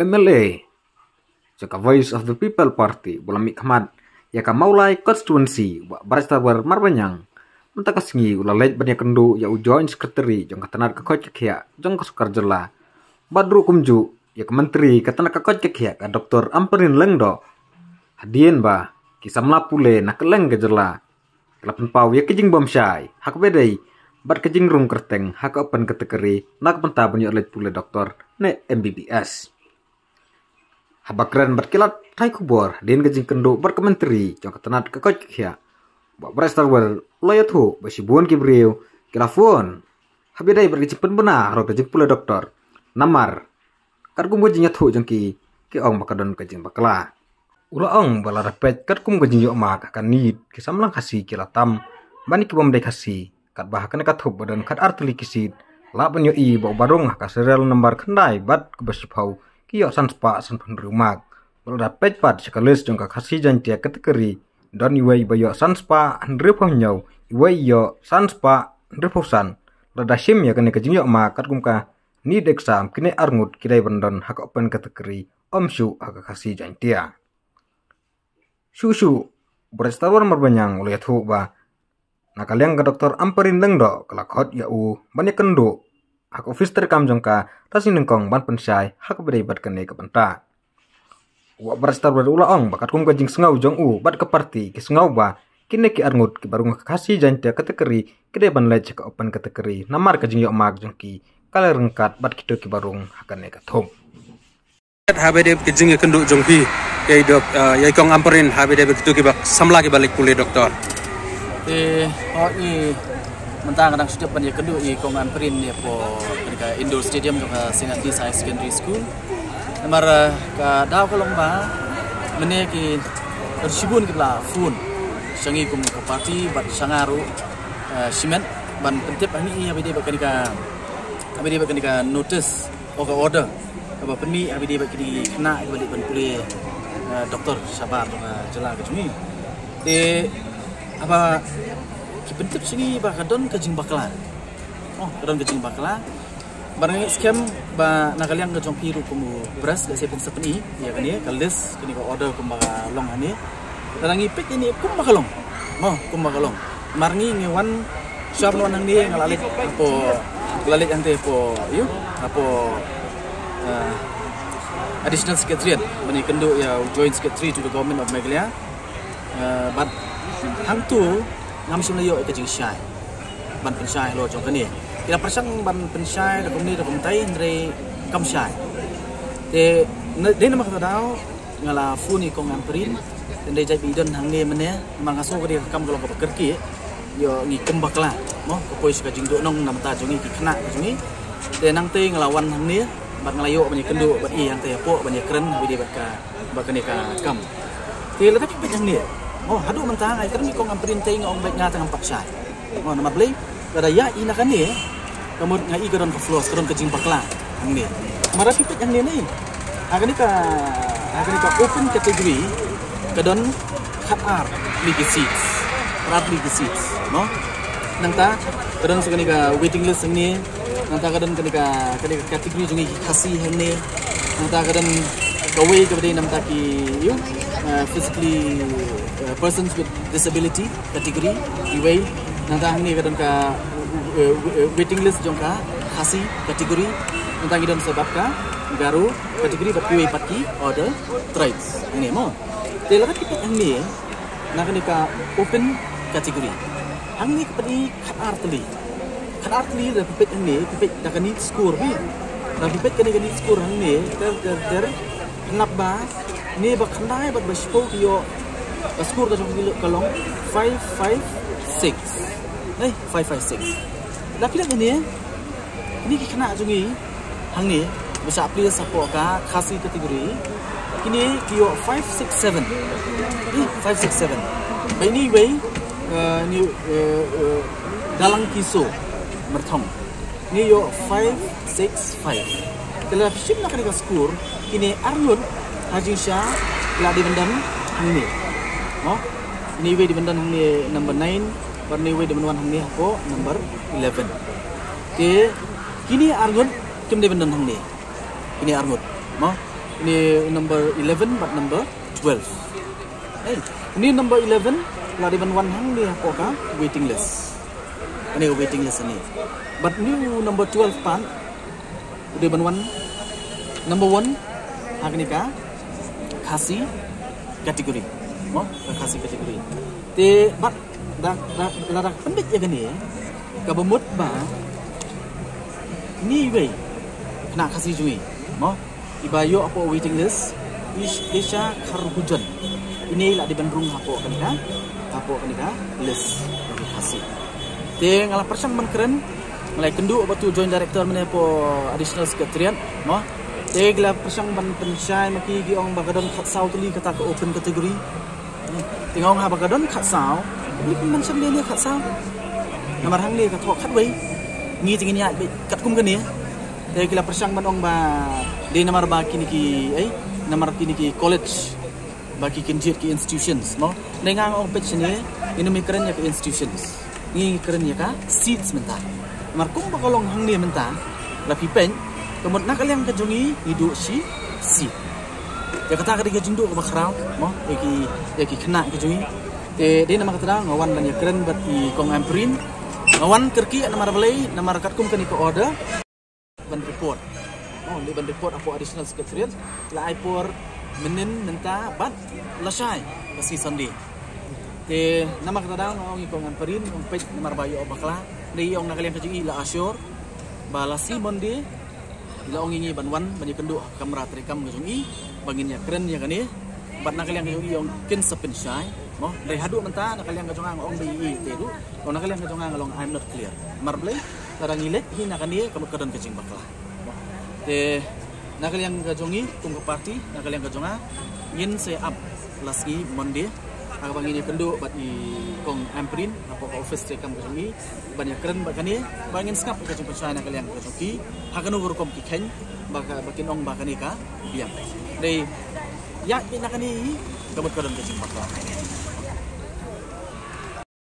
MLA jaka Voice of the People Party bulan Mikhamat ya ka maulai constituency wa barista war marbanyang mentaka singi ula lej banyak kendu ya u joint secretary jong katanar ka koj kya jong ka sukar jela. Badru kumju ya ka menteri katanar ka koj kya ka doktor amperin lengdo. Hadien ba kisah melapule nak keleng ke jela. Kelapan pau ya kejing bom syai hak bedai. Bat kejing rung kerteng hak open kategori nak penta banyak lej pule doktor ne MBBS habakran berkilat tai kubor din gajing kendo berkementeri jong ketenat ke koj kia. Bak berestar wer loyot hu basi buon kibriu kilafon habidai bergijing pen benar ro gajing pula doktor. Namar kar kum gajing yathu jong ki ki ong bakadon gajing bakla ula ong bala repet kat kum gajing yok mak akan nid kisamlang kasih kilatam bani kibom dai kasih kat bahkan kat hub badan kat artili kisit la banyo i bau barung ka serial kendai bat kebasipau kio san spa san pun rumah. Wala pet pat sekalis jong ka kasi jan tia kategori don iwai bayo san spa andre po nyau. Iwai yo san spa andre po san. Lada sim ya kene kajing yo ma kat kum ka ni deksam kine arngut kidai bandon hak open kategori om shu hak kasi jan tia. Shu shu berestawan merbanyang uliat hu ba. Nakaliang ka doktor amperin lengdo kelakot ya u. Banyak kendo hak ofis terkam jongka tasin nengkong ban pensai hak bedai bat kene kepenta wa berestar ula ong bakat kum kajing sengau jong u bat ke parti ke sengau ba. Kini ki arngut ki barung kasih janta kategori kede ban lej ke open kategori namar kajing yok mag jong ki kala rengkat bat kido ki barung hakan ne kathom habede kejing kenduk jongpi yai dok yai kong amperin habede begitu ki bak samla ki balik kuliah doktor. Eh oh i mentang kadang sudah banyak kedua i kong amperin ya po ketika indoor stadium ke Singapore High Secondary School. Namar ka daw kalong ba mene ki tersibun ki la fun sangi kum ka parti bat sangaru simen ban pentip ani abi de bakani ka abi de bakani ka notice o ka order. Ka ba penmi abi de bakani kena de ban pule doktor sabar ka jela ka jumi de apa ki pentip sangi ba kadon ka jing bakla. Oh kadon ka jing bakla. Barang scam ba nakaliang ke jong piru kumu beras da sepin sepeni ya kan ya kaldes kini ko order kum ba long ani dalangi pit ini kum ba kalong mo kum ba kalong marngi ngi wan shop lo nang ni ngalalit apo ngalalit ante po yu apo additional secretariat bani kendo ya joint secretary to the government of Meghalaya uh, but hang tu ngam sim layo ke jing shai ban pen shai lo jong kan ni ila persang ban pensai da komni da komtai andre kam shai te de nama kata dau ngala funi kong amperin ende jai bidon hangne mene mang aso ko dia kam kalau ko kerki yo ngi kembakla mo ko pois ka jingdo nong nam ta jungi ki kena jungi te nang te ngelawan hangne bat ngalayo banyak kendo bat i yang te po banyak keren bi dia bat ka bakane ka kam te la tapi pejang ni oh hadu mentang ai kermi kong amperin te ngong baik ngata ngam pak shai mo nama blai kada ya ina kan ni kamut ngai karon ke floss karon ke jing pakla ang ni. Mara pipit yang ni ni. Ka akan ka open category kadon art league seats. Art league seats no? Nang ta kadon sa ka waiting list ni nang ta kadon ka ka category jungi khasi hem ni. Nang ta kadon ka way ka bade nam ta ki you physically uh, persons with disability category di way nang ta ni kadon ka waiting list jong ka khasi kategori tentang idon sebab ka garu kategori berpiwe pati order tribes ini mo. De lakat kita yang ni nak ni ka open kategori hang ni kepedi kat artli kat artli da pipet yang ni pipet da kan ni score bi da pipet kan ni score hang ni ter ter ter kenap ba ni ba khandai ba baspo yo? Score ka jong kalong. 556 eh 556 Laki lagi ni, ini kena jungi, hang ni, bisa apply support ka khasi kategori, kini kio 567, ni 567. By ni way, ni dalang kiso, mertong, ni yo 565. Kalau sim nak kena skor, kini Arnul Haji Shah telah dibendan hang ni. Oh, ni way dibendan hang ni number 9 Barni way demenuan hang ni ako number 11. Ke kini argut kim de bendan hang ni. Kini argut. mo? Ini number 11 but number 12 eh ini number 11 lah di ban wan hang ni apa ka waiting list. Ini waiting list ini but new number 12 pan di wan number 1 hang ni ka kasih kategori. Mo kasih kategori. Te but dak dak larak pendek ya gani ka bemut ba ni we kena kasih jui. Mo ibayo apa waiting list? Ish isha hujan ini lah di Bandung apa kan ka apa kan ka list kasih te ngala persang man keren. Ngalai kendu tu joint director apa additional secretariat. Mo te gila persang ban pensyai maki gi ong bagadon khat sau tuli kata ke open kategori tingong ha bagadon khat sau. Ni pun man sam dia khat sau. Nomor hang ni ka thok khat wei. Ngi tingin ya kat kum kan ni te gila persang ban ong ba di nomor ba kini ki ai nomor kini ki college. Bagi kinjit ki institutions mo nengang ong page ni ini mi keren ya ke institutions. Ni keren ya ka seats menta mar kum ba kolong hang ni menta la pi pen kemut nak kalian ke jongi hidup si si. Ya kata kadi ke jindu ke bakrau mo yaki yaki kena ke jongi te nama kata ngawan dan ya keren bat i kong amprin ngawan kerki nama balai nama rakat kum kani ko order. Ban report. Oh ni ban report apa additional secretariat. La ai por menin menta bat lasai kasi sandi. Te nama kata dang ngong i kong amprin ong pej nama bayo bakla ni ong nakalian ke jongi la asyur. Balasi bondi ila ong ingi banwan bani kendu kamera terekam ke jongi bangin ya keren ya kani bat nakalian ke jongi ong kin sepin syai mo. Dari hadu menta nakalian ke jongang ong bi te du. Ong nakalian ke jongang long i'm not clear. Marble tarang ilet hi nakani kamut kadon ke jing bakla mo. Te nakalian ke jongi tung ke party nakalian ke jonga yin up lasi monde aga bangin ya kendu bat i kong amprin apa ka office terekam ke jongi ban ya keren bakani bangin skap ke jing syai nakalian ke jongi hakanu gurukom ki ken baka bakin ong bakani ka biang dei ya ina kani kamut kadon ke jing bakla